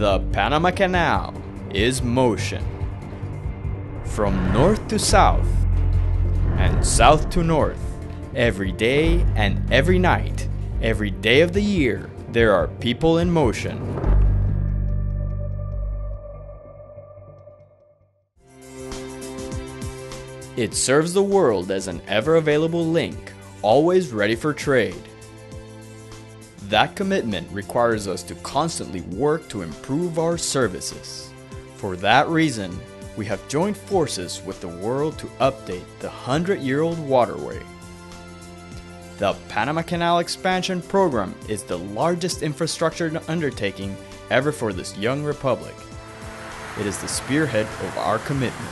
The Panama Canal is motion. From north to south, and south to north, every day and every night, every day of the year, there are people in motion. It serves the world as an ever available link, always ready for trade. That commitment requires us to constantly work to improve our services. For that reason, we have joined forces with the world to update the 100 year old waterway. The Panama Canal Expansion Program is the largest infrastructure undertaking ever for this young republic. It is the spearhead of our commitment.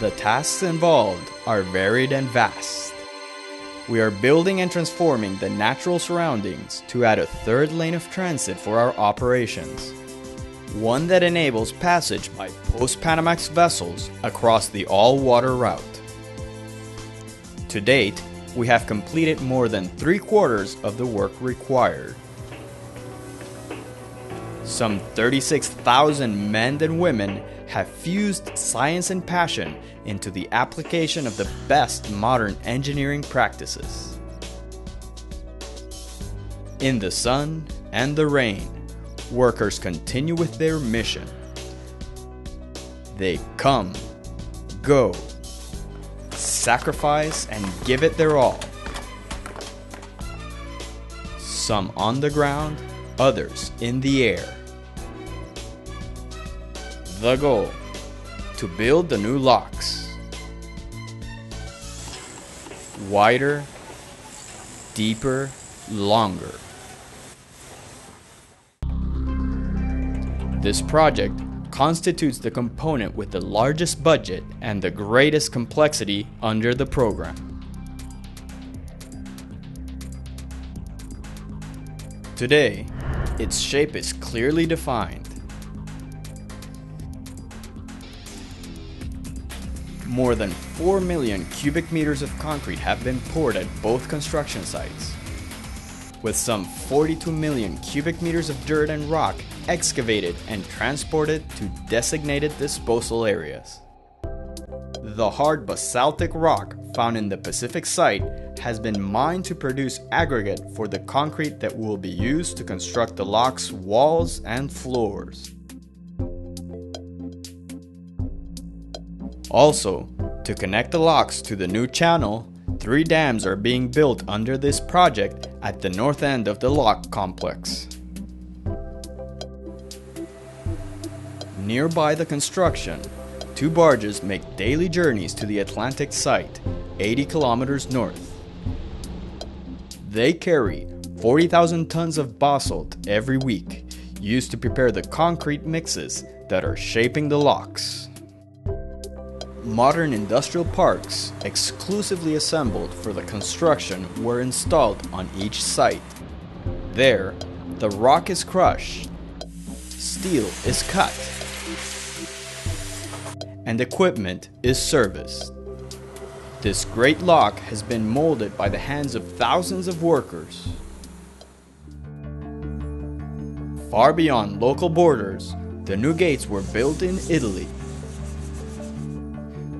The tasks involved are varied and vast. We are building and transforming the natural surroundings to add a third lane of transit for our operations. One that enables passage by post Panamax vessels across the all water route. To date, we have completed more than three quarters of the work required. Some 36,000 men and women have fused science and passion into the application of the best modern engineering practices. In the sun and the rain, workers continue with their mission. They come, go, sacrifice, and give it their all. Some on the ground, others in the air. The goal to build the new locks. Wider, deeper, longer. This project constitutes the component with the largest budget and the greatest complexity under the program. Today, its shape is clearly defined. More than 4 million cubic meters of concrete have been poured at both construction sites, with some 42 million cubic meters of dirt and rock excavated and transported to designated disposal areas. The hard basaltic rock found in the Pacific site has been mined to produce aggregate for the concrete that will be used to construct the lock's walls and floors. Also, to connect the locks to the new channel, three dams are being built under this project at the north end of the lock complex. Nearby the construction, two barges make daily journeys to the Atlantic site, 80 kilometers north. They carry 40,000 tons of basalt every week, used to prepare the concrete mixes that are shaping the locks. Modern industrial parks, exclusively assembled for the construction, were installed on each site. There, the rock is crushed, steel is cut, and equipment is serviced. This great lock has been molded by the hands of thousands of workers. Far beyond local borders, the new gates were built in Italy.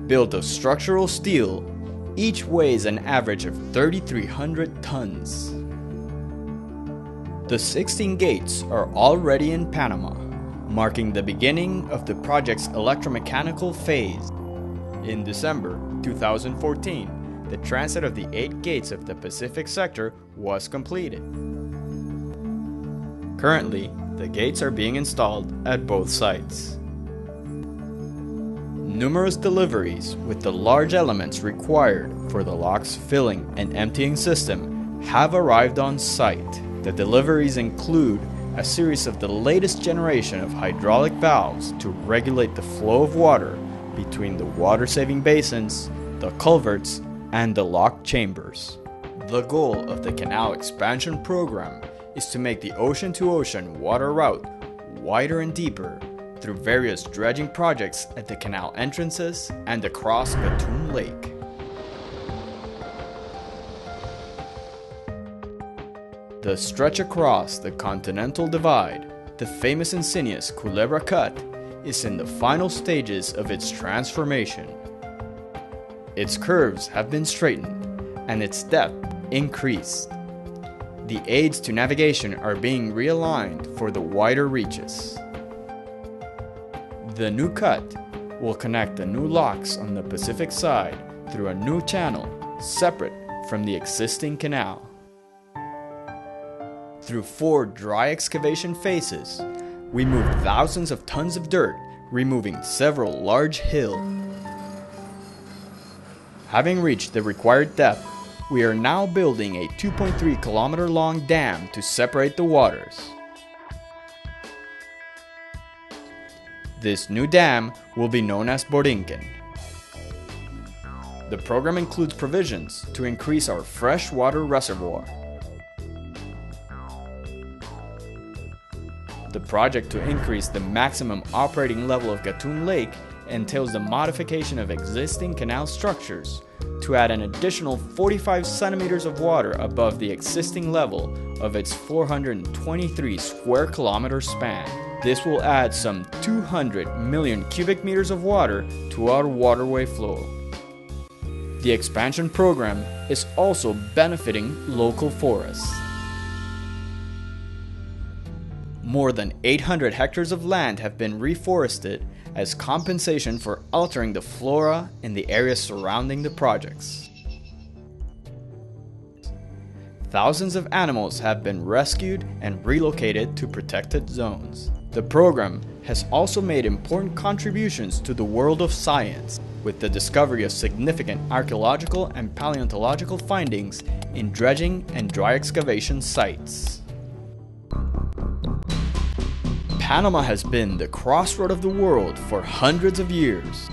Built of structural steel, each weighs an average of 3,300 tons. The 16 gates are already in Panama, marking the beginning of the project's electromechanical phase. In December 2014, the transit of the eight gates of the Pacific sector was completed. Currently, the gates are being installed at both sites. Numerous deliveries with the large elements required for the lock's filling and emptying system have arrived on site. The deliveries include a series of the latest generation of hydraulic valves to regulate the flow of water between the water saving basins, the culverts, and the lock chambers. The goal of the canal expansion program is to make the ocean to ocean water route wider and deeper through various dredging projects at the canal entrances and across Gatun Lake. The stretch across the Continental Divide, the famous insidious Culebra Cut, is in the final stages of its transformation. Its curves have been straightened and its depth increased. The aids to navigation are being realigned for the wider reaches. The new cut will connect the new locks on the Pacific side through a new channel separate from the existing canal. Through four dry excavation phases, we moved thousands of tons of dirt, removing several large hills. Having reached the required depth, we are now building a 2.3 kilometer long dam to separate the waters. This new dam will be known as Borinquen. The program includes provisions to increase our freshwater reservoir. The project to increase the maximum operating level of Gatun Lake entails the modification of existing canal structures to add an additional 45 centimeters of water above the existing level of its 423 square kilometer span. This will add some 200 million cubic meters of water to our waterway flow. The expansion program is also benefiting local forests. More than 800 hectares of land have been reforested as compensation for altering the flora in the areas surrounding the projects. Thousands of animals have been rescued and relocated to protected zones. The program has also made important contributions to the world of science, with the discovery of significant archaeological and paleontological findings in dredging and dry excavation sites. Panama has been the crossroad of the world for hundreds of years.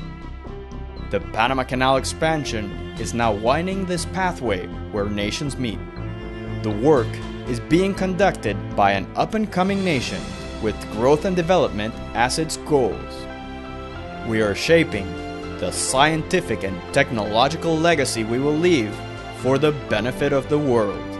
The Panama Canal expansion is now widening this pathway where nations meet. The work is being conducted by an up and coming nation with growth and development as its goals. We are shaping the scientific and technological legacy we will leave for the benefit of the world.